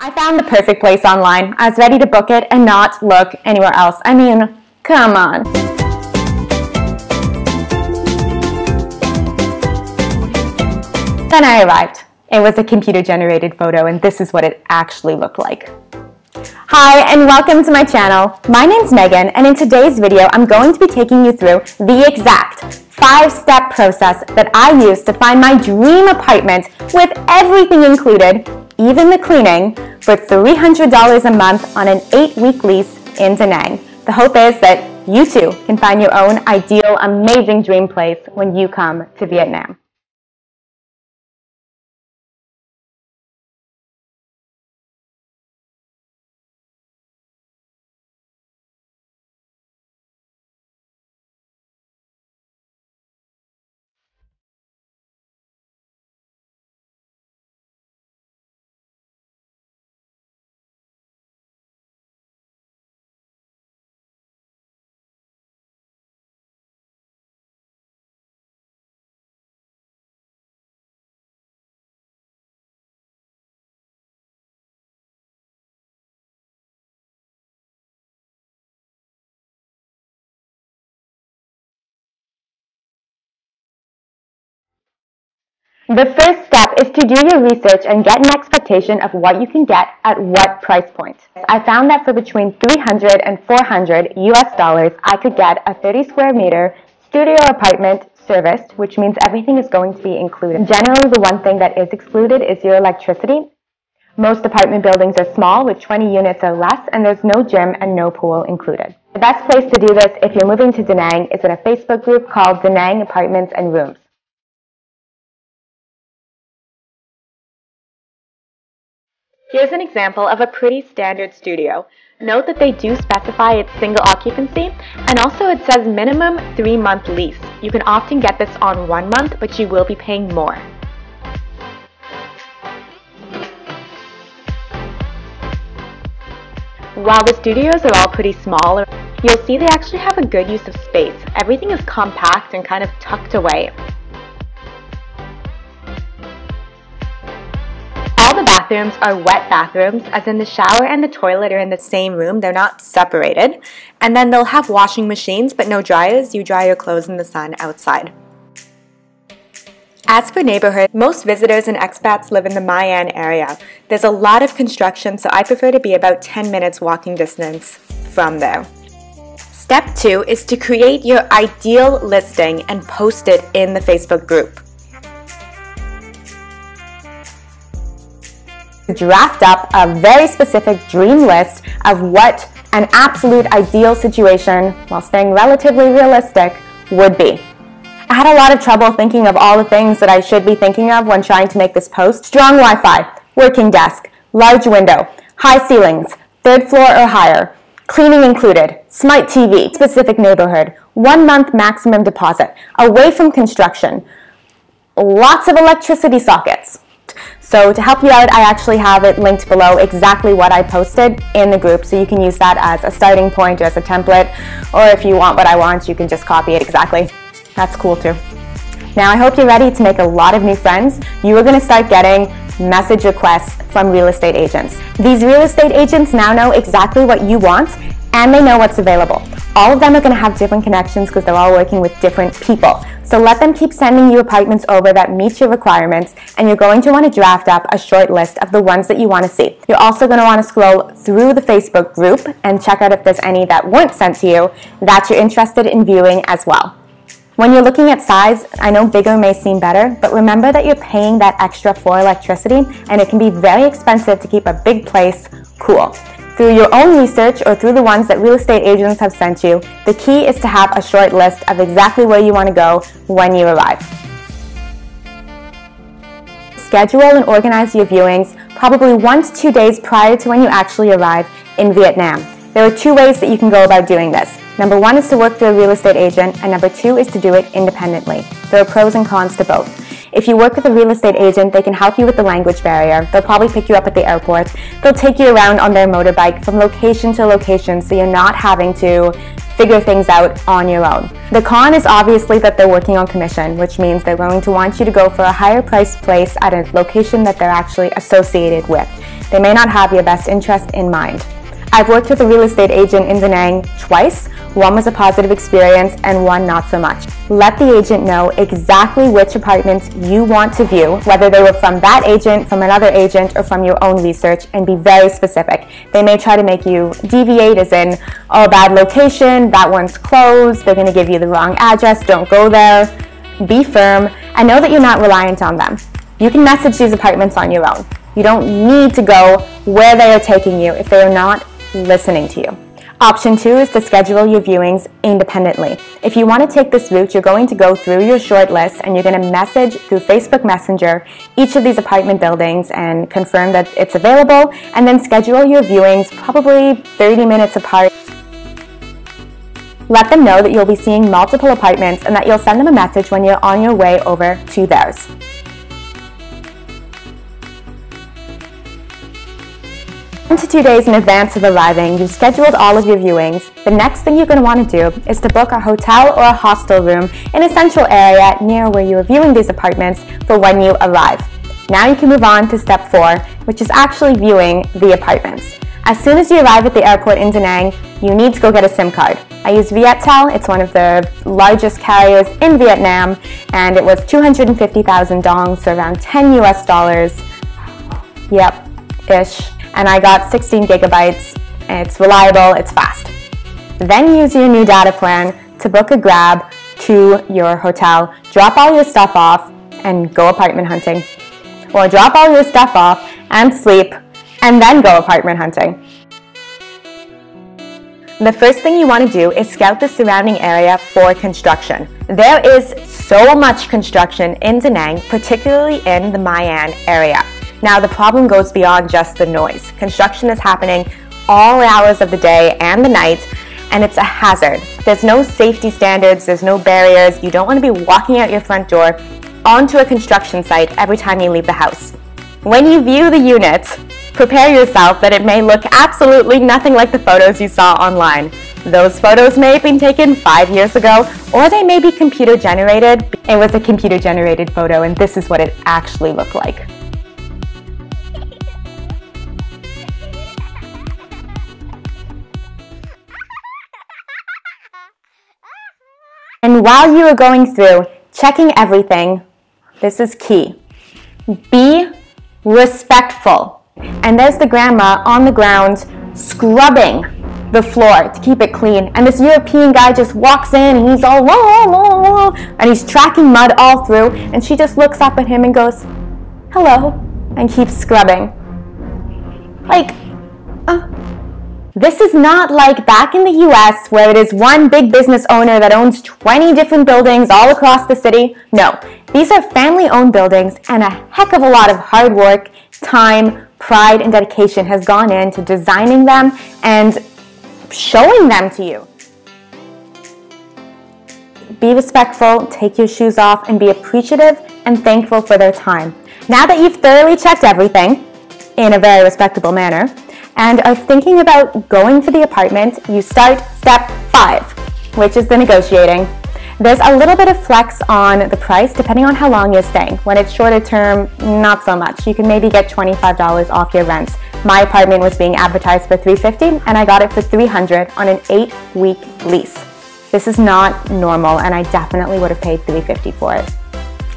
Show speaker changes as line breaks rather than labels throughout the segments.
I found the perfect place online. I was ready to book it and not look anywhere else. I mean, come on. Then I arrived. It was a computer generated photo and this is what it actually looked like. Hi and welcome to my channel. My name's Megan and in today's video I'm going to be taking you through the exact five-step process that I use to find my dream apartment with everything included even the cleaning, for $300 a month on an eight-week lease in Da Nang. The hope is that you too can find your own ideal, amazing dream place when you come to Vietnam. The first step is to do your research and get an expectation of what you can get at what price point. I found that for between 300 and 400 US dollars, I could get a 30 square meter studio apartment serviced, which means everything is going to be included. Generally, the one thing that is excluded is your electricity. Most apartment buildings are small with 20 units or less, and there's no gym and no pool included. The best place to do this if you're moving to Da Nang is in a Facebook group called Da Nang Apartments and Rooms. Here's an example of a pretty standard studio. Note that they do specify it's single occupancy, and also it says minimum 3 month lease. You can often get this on 1 month, but you will be paying more. While the studios are all pretty small, you'll see they actually have a good use of space. Everything is compact and kind of tucked away. Bathrooms are wet bathrooms, as in the shower and the toilet are in the same room. They're not separated. And then they'll have washing machines, but no dryers. You dry your clothes in the sun outside. As for neighborhood, most visitors and expats live in the My An area. There's a lot of construction, so I prefer to be about 10 minutes walking distance from there. Step two is to create your ideal listing and post it in the Facebook group. Draft up a very specific dream list of what an absolute ideal situation, while staying relatively realistic, would be. I had a lot of trouble thinking of all the things that I should be thinking of when trying to make this post. Strong Wi-Fi, working desk, large window, high ceilings, third floor or higher, cleaning included, smart TV, specific neighborhood, one month maximum deposit, away from construction, lots of electricity sockets, so to help you out, I actually have it linked below exactly what I posted in the group, so you can use that as a starting point or as a template, or if you want what I want, you can just copy it exactly. That's cool too. Now I hope you're ready to make a lot of new friends. You are going to start getting message requests from real estate agents. These real estate agents now know exactly what you want and they know what's available. All of them are going to have different connections because they're all working with different people. So let them keep sending you apartments over that meet your requirements and you're going to want to draft up a short list of the ones that you want to see. You're also going to want to scroll through the Facebook group and check out if there's any that weren't sent to you that you're interested in viewing as well. When you're looking at size, I know bigger may seem better, but remember that you're paying that extra for electricity and it can be very expensive to keep a big place cool. Through your own research or through the ones that real estate agents have sent you, the key is to have a short list of exactly where you want to go when you arrive. Schedule and organize your viewings probably one to two days prior to when you actually arrive in Vietnam. There are two ways that you can go about doing this. Number one is to work through a real estate agent, and number two is to do it independently. There are pros and cons to both. If you work with a real estate agent, they can help you with the language barrier. They'll probably pick you up at the airport. They'll take you around on their motorbike from location to location so you're not having to figure things out on your own. The con is obviously that they're working on commission, which means they're going to want you to go for a higher priced place at a location that they're actually associated with. They may not have your best interest in mind. I've worked with a real estate agent in Da Nang twice. One was a positive experience and one not so much. Let the agent know exactly which apartments you want to view, whether they were from that agent, from another agent, or from your own research, and be very specific. They may try to make you deviate, as in, oh, bad location, that one's closed, they're going to give you the wrong address, don't go there. Be firm and know that you're not reliant on them. You can message these apartments on your own. You don't need to go where they are taking you if they are not listening to you. Option two is to schedule your viewings independently. If you want to take this route, you're going to go through your short list and you're going to message through Facebook Messenger each of these apartment buildings and confirm that it's available and then schedule your viewings probably 30 minutes apart. Let them know that you'll be seeing multiple apartments and that you'll send them a message when you're on your way over to theirs. One to two days in advance of arriving, you've scheduled all of your viewings. The next thing you're going to want to do is to book a hotel or a hostel room in a central area near where you are viewing these apartments for when you arrive. Now you can move on to step four, which is actually viewing the apartments. As soon as you arrive at the airport in Da Nang, you need to go get a SIM card. I use Viettel, it's one of the largest carriers in Vietnam, and it was 250,000 dong, so around 10 US dollars. Yep, ish and I got 16 gigabytes. It's reliable, it's fast. Then use your new data plan to book a grab to your hotel, drop all your stuff off, and go apartment hunting. Or drop all your stuff off and sleep, and then go apartment hunting. The first thing you want to do is scout the surrounding area for construction. There is so much construction in Da Nang, particularly in the My An area. Now, the problem goes beyond just the noise. Construction is happening all hours of the day and the night, and it's a hazard. There's no safety standards, there's no barriers. You don't want to be walking out your front door onto a construction site every time you leave the house. When you view the unit, prepare yourself that it may look absolutely nothing like the photos you saw online. Those photos may have been taken five years ago, or they may be computer generated. It was a computer generated photo, and this is what it actually looked like. And while you are going through checking everything, this is key. Be respectful. And there's the grandma on the ground scrubbing the floor to keep it clean. And this European guy just walks in and he's all, whoa, whoa, whoa, and he's tracking mud all through. And she just looks up at him and goes, hello, and keeps scrubbing. Like, uh, this is not like back in the US where it is one big business owner that owns 20 different buildings all across the city. No, these are family owned buildings and a heck of a lot of hard work, time, pride, and dedication has gone into designing them and showing them to you. Be respectful, take your shoes off, and be appreciative and thankful for their time. Now that you've thoroughly checked everything in a very respectable manner, and are thinking about going for the apartment, you start step five, which is the negotiating. There's a little bit of flex on the price depending on how long you're staying. When it's shorter term, not so much. You can maybe get $25 off your rent. My apartment was being advertised for 350 and I got it for 300 on an eight week lease. This is not normal and I definitely would have paid 350 for it.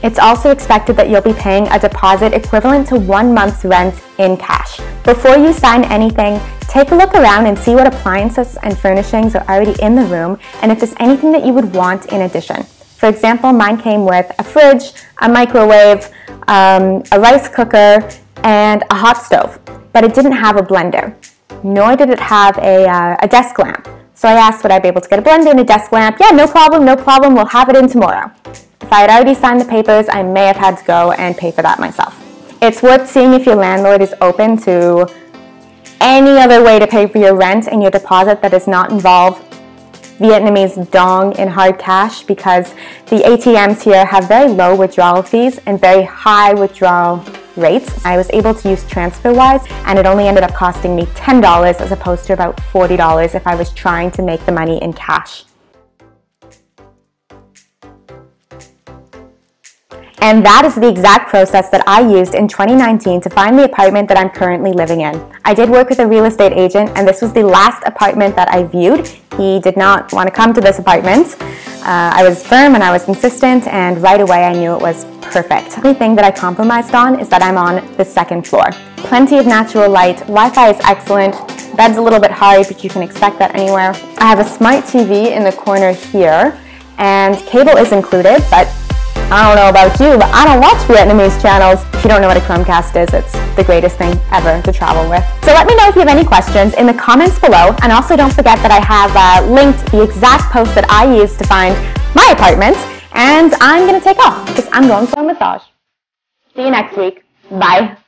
It's also expected that you'll be paying a deposit equivalent to one month's rent in cash. Before you sign anything, take a look around and see what appliances and furnishings are already in the room and if there's anything that you would want in addition. For example, mine came with a fridge, a microwave, um, a rice cooker, and a hot stove, but it didn't have a blender, nor did it have a, uh, a desk lamp. So I asked would I be able to get a blender and a desk lamp. Yeah, no problem, no problem, we'll have it in tomorrow. If I had already signed the papers, I may have had to go and pay for that myself. It's worth seeing if your landlord is open to any other way to pay for your rent and your deposit that does not involve Vietnamese dong in hard cash because the ATMs here have very low withdrawal fees and very high withdrawal rates. I was able to use TransferWise and it only ended up costing me $10 as opposed to about $40 if I was trying to make the money in cash. And that is the exact process that I used in 2019 to find the apartment that I'm currently living in. I did work with a real estate agent and this was the last apartment that I viewed. He did not want to come to this apartment. Uh, I was firm and I was insistent and right away I knew it was perfect. The only thing that I compromised on is that I'm on the second floor. Plenty of natural light, Wi-Fi is excellent, bed's a little bit high but you can expect that anywhere. I have a smart TV in the corner here and cable is included but I don't know about you, but I don't watch Vietnamese channels. If you don't know what a Chromecast is, it's the greatest thing ever to travel with. So let me know if you have any questions in the comments below. And also don't forget that I have uh, linked the exact post that I used to find my apartment. And I'm going to take off because I'm going for a massage. See you next week. Bye.